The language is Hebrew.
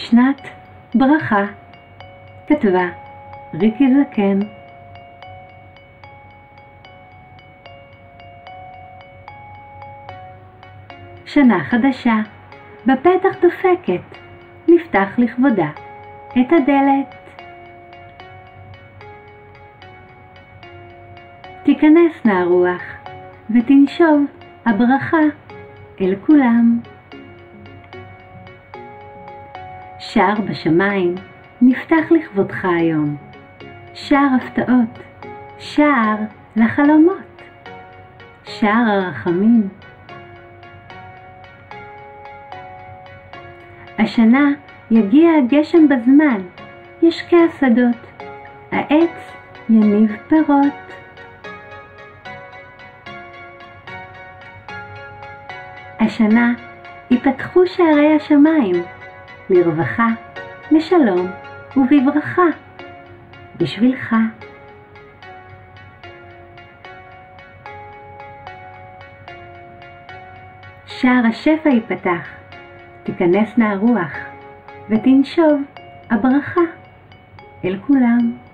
שנת ברכה כתבה ריקי זקן שנה חדשה, בפתח דופקת, נפתח לכבודה את הדלת. תיכנסנה הרוח ותנשוב הברכה אל כולם. שער בשמיים נפתח לכבודך היום, שער הפתעות, שער לחלומות, שער הרחמים. השנה יגיע הגשם בזמן, ישקה השדות, העץ יניב פירות. השנה ייפתחו שערי השמיים לרווחה, לשלום ובברכה, בשבילך. שער השפע ייפתח, תיכנסנה הרוח, ותנשוב הברכה אל כולם.